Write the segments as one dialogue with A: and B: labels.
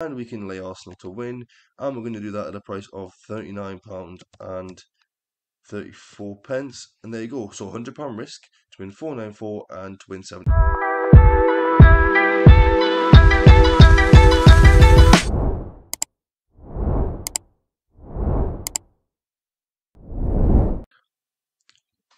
A: and we can lay Arsenal to win, and we're going to do that at a price of £39 and 34 pence, and there you go. So £100 risk to win 494 and to win 70.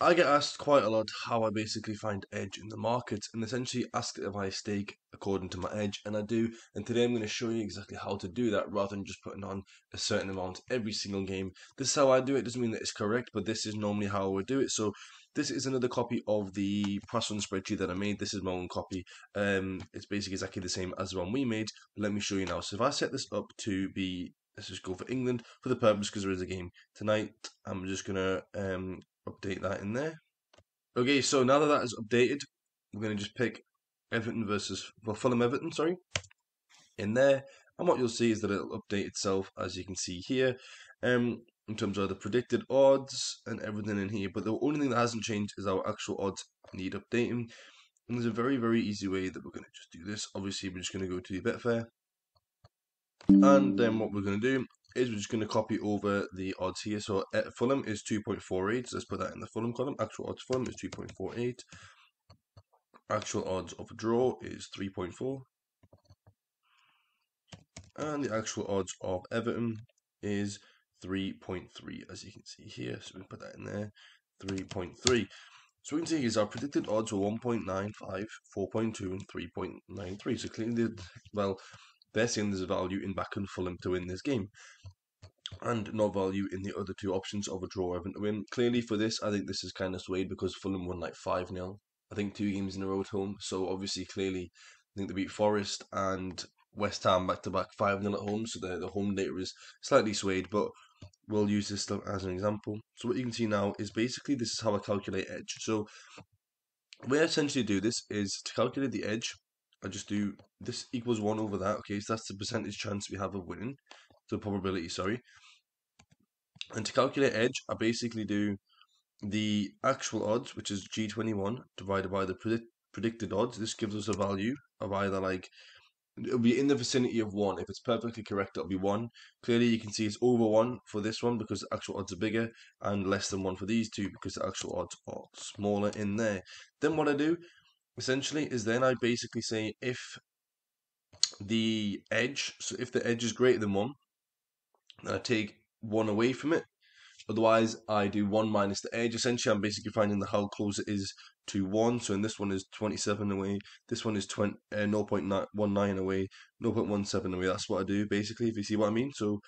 A: I get asked quite a lot how I basically find edge in the markets and essentially ask if I stake according to my edge, and I do. And today I'm going to show you exactly how to do that rather than just putting on a certain amount every single game. This is how I do it. Doesn't mean that it's correct, but this is normally how I would do it. So this is another copy of the run spreadsheet that I made. This is my own copy. Um, it's basically exactly the same as the one we made. Let me show you now. So if I set this up to be let's just go for England for the purpose because there is a game tonight. I'm just gonna um, update that in there. Okay, so now that that is updated, we're going to just pick Everton versus, well, Fulham Everton, sorry, in there. And what you'll see is that it'll update itself, as you can see here, um, in terms of the predicted odds and everything in here. But the only thing that hasn't changed is our actual odds need updating. And there's a very, very easy way that we're going to just do this. Obviously, we're just going to go to the Betfair. And then what we're going to do is we're just going to copy over the odds here. So Fulham is 2.48. So let's put that in the Fulham column. Actual odds Fulham is 2.48. Actual odds of a draw is 3.4. And the actual odds of Everton is 3.3, as you can see here. So we put that in there, 3.3. So we can see is our predicted odds were 1.95, 4.2, and 3.93. So clearly, well, they're saying there's value in backing Fulham to win this game. And no value in the other two options of a draw or to win. Clearly, for this, I think this is kind of swayed because Fulham won like 5 0. I think two games in a row at home. So, obviously, clearly, I think they beat Forest and West Ham back to back 5 0 at home. So, the, the home data is slightly swayed. But we'll use this as an example. So, what you can see now is basically this is how I calculate edge. So, the way I essentially do this is to calculate the edge I just do this equals 1 over that. Okay, so that's the percentage chance we have of winning. The probability, sorry. And to calculate edge, I basically do the actual odds, which is G21, divided by the predict predicted odds. This gives us a value of either like, it'll be in the vicinity of 1. If it's perfectly correct, it'll be 1. Clearly, you can see it's over 1 for this one because the actual odds are bigger, and less than 1 for these two because the actual odds are smaller in there. Then what I do, essentially is then I basically say if the edge, so if the edge is greater than 1, then I take 1 away from it. Otherwise, I do 1 minus the edge. Essentially, I'm basically finding the how close it is to 1. So in this one is 27 away. This one is 20, uh, 0.19 away, 0.17 away. That's what I do, basically, if you see what I mean. So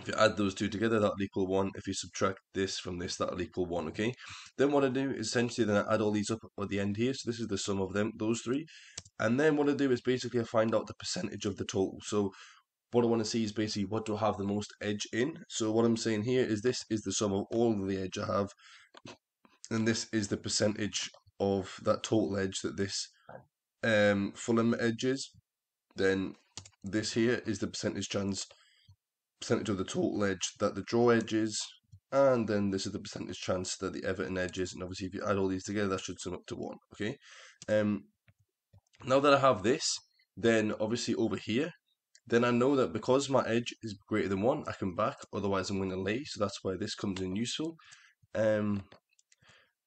A: if you add those two together, that'll equal 1. If you subtract this from this, that'll equal 1, okay? Then what I do is essentially then I add all these up at the end here. So this is the sum of them, those three. And then what I do is basically I find out the percentage of the total. So what I want to see is basically what do I have the most edge in. So what I'm saying here is this is the sum of all of the edge I have. And this is the percentage of that total edge that this um, Fulham edge is. Then this here is the percentage chance percentage of the total edge that the draw edge is, and then this is the percentage chance that the Everton edge is, and obviously if you add all these together, that should sum up to 1, okay? Um, now that I have this, then obviously over here, then I know that because my edge is greater than 1, I can back, otherwise I'm going to lay, so that's why this comes in useful. Um,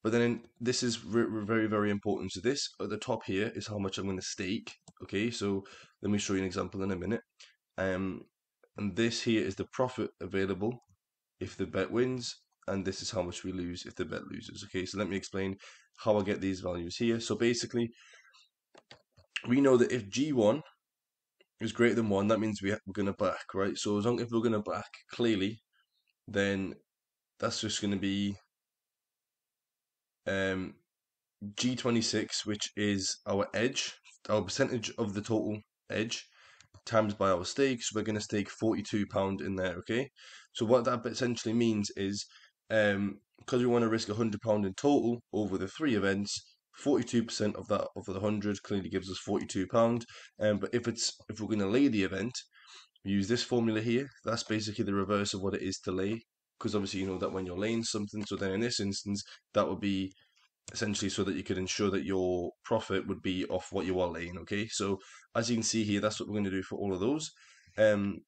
A: but then this is very, very important. So this at the top here is how much I'm going to stake. Okay, so let me show you an example in a minute. Um, and this here is the profit available if the bet wins and this is how much we lose if the bet loses okay so let me explain how I get these values here so basically we know that if G1 is greater than 1 that means we, we're going to back right so as long as we're going to back clearly then that's just going to be um, G26 which is our edge our percentage of the total edge times by our stakes, we're going to stake £42 in there, okay? So what that essentially means is, um, because we want to risk £100 in total over the three events, 42% of that of the 100 clearly gives us £42. Um, but if it's if we're going to lay the event, we use this formula here. That's basically the reverse of what it is to lay, because obviously you know that when you're laying something. So then in this instance, that would be essentially so that you could ensure that your profit would be off what you are laying. Okay, so as you can see here, that's what we're going to do for all of those. Um,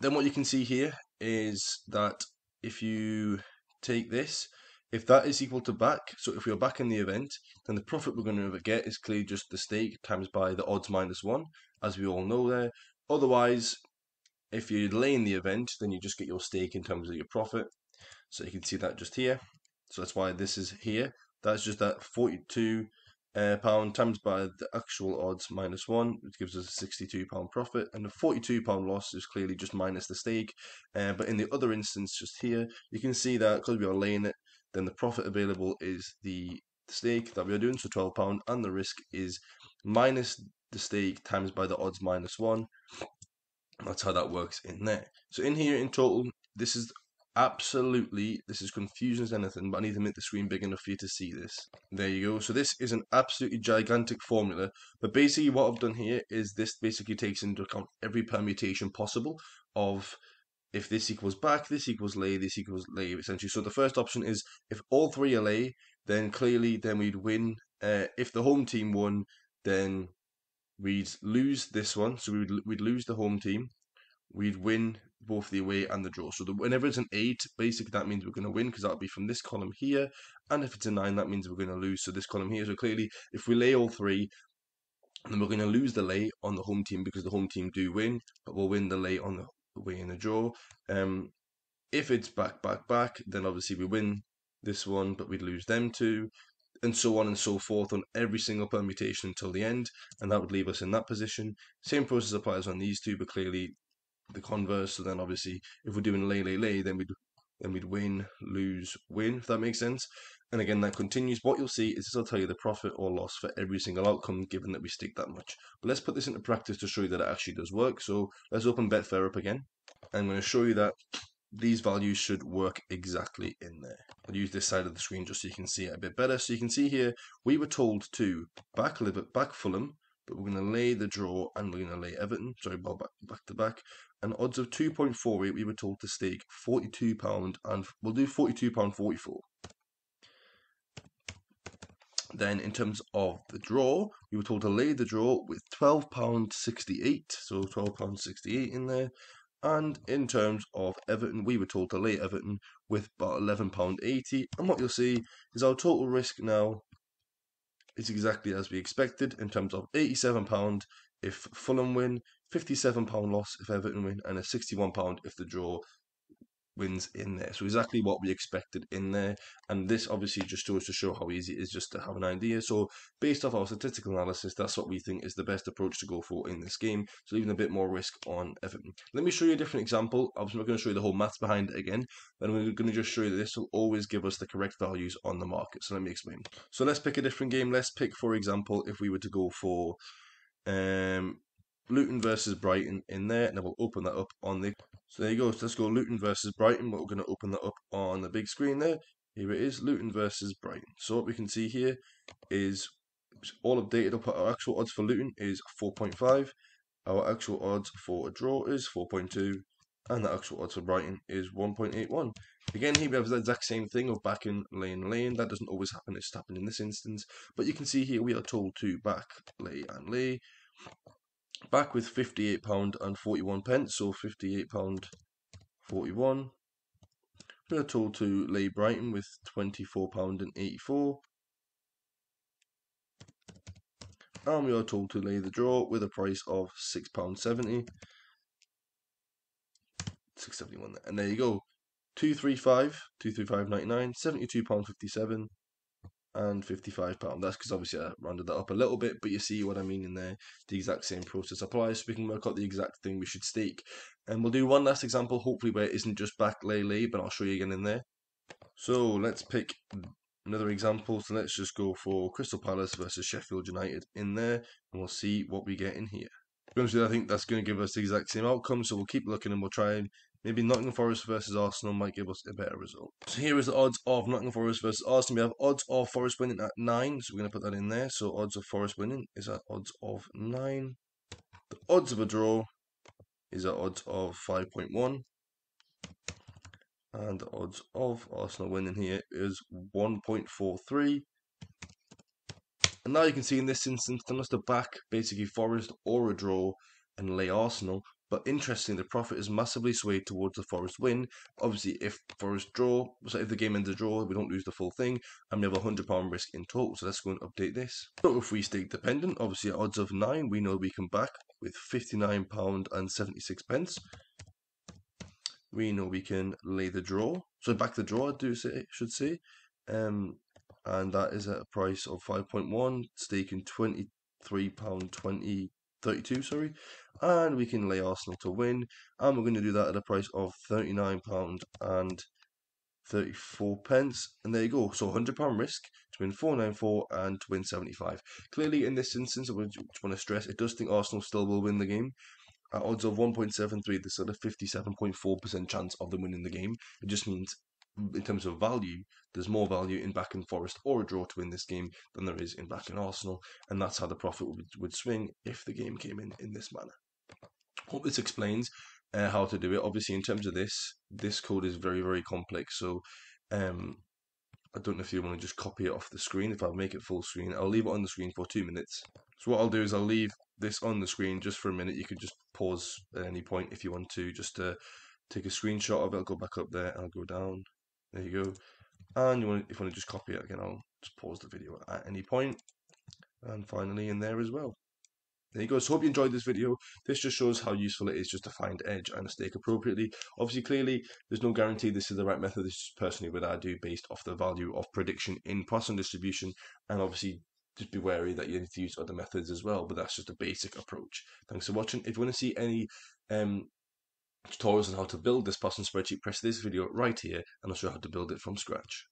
A: then what you can see here is that if you take this, if that is equal to back, so if we're back in the event, then the profit we're going to ever get is clearly just the stake times by the odds minus one, as we all know there. Otherwise, if you're in the event, then you just get your stake in terms of your profit. So you can see that just here. So that's why this is here. That's just that 42 uh, pound times by the actual odds minus one, which gives us a 62 pound profit, and the 42 pound loss is clearly just minus the stake. Uh, but in the other instance, just here, you can see that because we are laying it, then the profit available is the stake that we are doing, so 12 pound, and the risk is minus the stake times by the odds minus one. That's how that works in there. So in here, in total, this is absolutely this is confusing as anything but i need to make the screen big enough for you to see this there you go so this is an absolutely gigantic formula but basically what i've done here is this basically takes into account every permutation possible of if this equals back this equals lay this equals lay essentially so the first option is if all three are lay then clearly then we'd win uh, if the home team won then we'd lose this one so we'd, we'd lose the home team we'd win both the away and the draw. So the, whenever it's an 8, basically that means we're going to win because that'll be from this column here. And if it's a 9, that means we're going to lose. So this column here. So clearly, if we lay all three, then we're going to lose the lay on the home team because the home team do win, but we'll win the lay on the away in the draw. Um, if it's back, back, back, then obviously we win this one, but we'd lose them two, and so on and so forth on every single permutation until the end, and that would leave us in that position. Same process applies on these two, but clearly the converse. So then obviously if we're doing lay lay lay, then we'd then we'd win, lose, win, if that makes sense. And again, that continues. What you'll see is this will tell you the profit or loss for every single outcome, given that we stick that much. But let's put this into practice to show you that it actually does work. So let's open Betfair up again. And I'm going to show you that these values should work exactly in there. I'll use this side of the screen just so you can see it a bit better. So you can see here, we were told to back, back Fulham, but we're going to lay the draw and we're going to lay Everton. Sorry, ball back, back to back and odds of 2.48 we were told to stake 42 pound and we'll do 42 pound 44 then in terms of the draw we were told to lay the draw with 12 pound 68 so 12 pound 68 in there. And in terms of Everton we were told to lay Everton with about 11 pound 80 and what you'll see is our total risk now is exactly as we expected in terms of 87 pound if Fulham win, £57 loss if Everton win, and a £61 if the draw wins in there. So exactly what we expected in there. And this obviously just goes to show how easy it is just to have an idea. So based off our statistical analysis, that's what we think is the best approach to go for in this game. So even a bit more risk on Everton. Let me show you a different example. I'm not going to show you the whole maths behind it again. But I'm going to just show you that this will always give us the correct values on the market. So let me explain. So let's pick a different game. Let's pick, for example, if we were to go for um, Luton versus Brighton in there, and then we'll open that up on the. So there you go. So let's go Luton versus Brighton. We're going to open that up on the big screen there. Here it is, Luton versus Brighton. So what we can see here is all updated up. Our actual odds for Luton is 4.5. Our actual odds for a draw is 4.2. And the actual odds for Brighton is 1.81. Again, here we have the exact same thing of back in lane lane. That doesn't always happen. It's happened in this instance. But you can see here we are told to back lay and lay back with £58 and 41 pence, so £58 41. We are told to lay Brighton with £24 and 84. And we are told to lay the draw with a price of £6.70. 671 and there you go 235 235.99 72 pound 57 and 55 pound. That's because obviously I rounded that up a little bit, but you see what I mean in there. The exact same process applies, so we can work out the exact thing we should stake. And we'll do one last example, hopefully where it isn't just back lay lay, but I'll show you again in there. So let's pick another example. So let's just go for Crystal Palace versus Sheffield United in there, and we'll see what we get in here. honestly, I think that's going to give us the exact same outcome, so we'll keep looking and we'll try and Maybe Nottingham Forest versus Arsenal might give us a better result. So here is the odds of Nottingham Forest versus Arsenal. We have odds of Forest winning at 9, so we're going to put that in there. So odds of Forest winning is at odds of 9. The odds of a draw is at odds of 5.1. And the odds of Arsenal winning here is 1.43. And now you can see in this instance, they must have back basically Forest or a draw and lay Arsenal. But interestingly, the profit is massively swayed towards the Forest win. Obviously, if Forest draw, so if the game ends a draw, we don't lose the full thing, and we have a hundred pound risk in total. So let's go and update this. So if we stake dependent, obviously at odds of nine, we know we can back with fifty nine pound and seventy six pence. We know we can lay the draw. So back the draw, I do say should say. Um, and that is at a price of 5.1, staking 23 pound 20 32 sorry and we can lay Arsenal to win and we're going to do that at a price of 39 pound and 34 pence and there you go. So 100 pound risk to win 494 and to win 75 clearly in this instance I just want to stress it does think Arsenal still will win the game. At odds of 1.73 there's at a 57.4% chance of them winning the game. It just means in terms of value, there's more value in backing Forest or a draw to win this game than there is in backing Arsenal, and that's how the profit would, would swing if the game came in in this manner. Hope this explains uh, how to do it. Obviously, in terms of this, this code is very very complex, so um, I don't know if you want to just copy it off the screen. If I make it full screen, I'll leave it on the screen for two minutes. So what I'll do is I'll leave this on the screen just for a minute. You can just pause at any point if you want to, just to take a screenshot of it. I'll go back up there and I'll go down there you go. And you want, if you want to just copy it again, I'll just pause the video at any point. And finally in there as well. There you go. So hope you enjoyed this video. This just shows how useful it is just to find edge and stake appropriately. Obviously, clearly, there's no guarantee this is the right method. This is personally what I do based off the value of prediction in Poisson distribution. And obviously, just be wary that you need to use other methods as well. But that's just a basic approach. Thanks for watching. If you want to see any um, tutorials on how to build this Poisson spreadsheet, press this video right here and I'll show you how to build it from scratch.